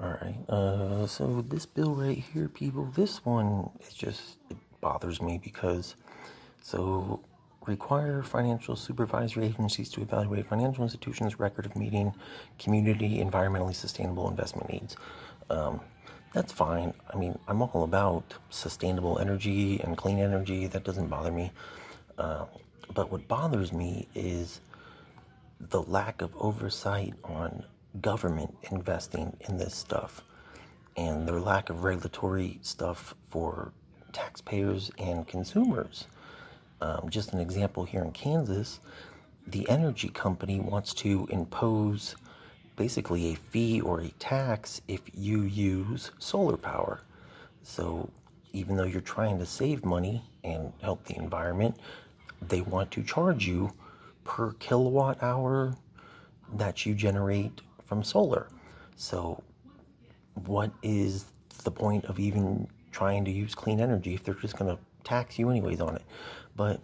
Alright, uh, so this bill right here, people, this one, it just, it bothers me because, so, require financial supervisory agencies to evaluate financial institutions' record of meeting community environmentally sustainable investment needs. Um, that's fine. I mean, I'm all about sustainable energy and clean energy. That doesn't bother me. Uh, but what bothers me is the lack of oversight on government investing in this stuff and their lack of regulatory stuff for taxpayers and consumers. Um, just an example here in Kansas, the energy company wants to impose basically a fee or a tax if you use solar power. So even though you're trying to save money and help the environment, they want to charge you per kilowatt hour that you generate from solar. So, what is the point of even trying to use clean energy if they're just going to tax you anyways on it? But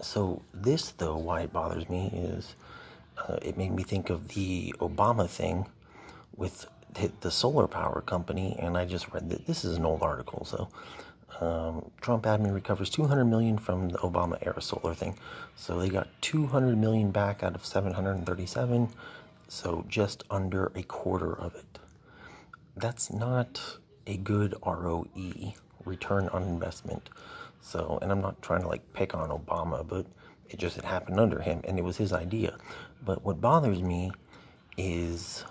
so this though, why it bothers me is uh, it made me think of the Obama thing with the, solar power company, and I just read that this is an old article, so um, Trump admin recovers 200 million from the Obama era solar thing. So they got 200 million back out of 737, so just under a quarter of it. That's not a good ROE, return on investment. So, and I'm not trying to like pick on Obama, but it just happened under him and it was his idea. But what bothers me is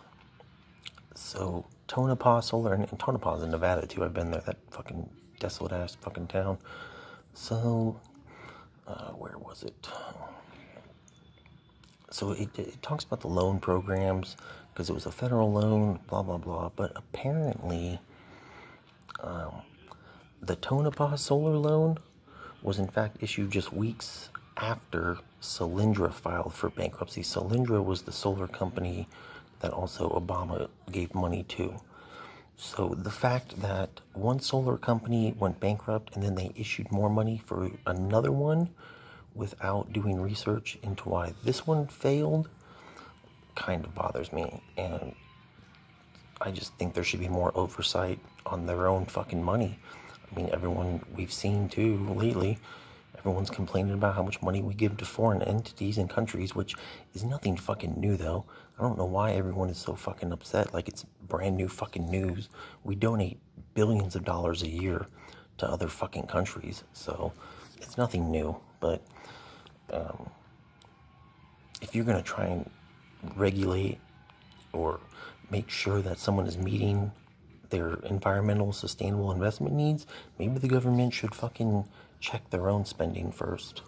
so Tonopah and, and Tonopah's in Nevada too. I've been there. That fucking desolate ass fucking town. So, uh, where was it? So it, it talks about the loan programs because it was a federal loan, blah blah blah. But apparently, um, the Tonopah solar loan was in fact issued just weeks after Solyndra filed for bankruptcy. Solyndra was the solar company that also Obama gave money to. So the fact that one solar company went bankrupt and then they issued more money for another one without doing research into why this one failed kind of bothers me. And I just think there should be more oversight on their own fucking money. I mean, everyone we've seen too lately Everyone's complaining about how much money we give to foreign entities and countries, which is nothing fucking new though. I don't know why everyone is so fucking upset like it's brand new fucking news. We donate billions of dollars a year to other fucking countries, so it's nothing new. But um, if you're gonna try and regulate or make sure that someone is meeting their environmental sustainable investment needs, maybe the government should fucking check their own spending first.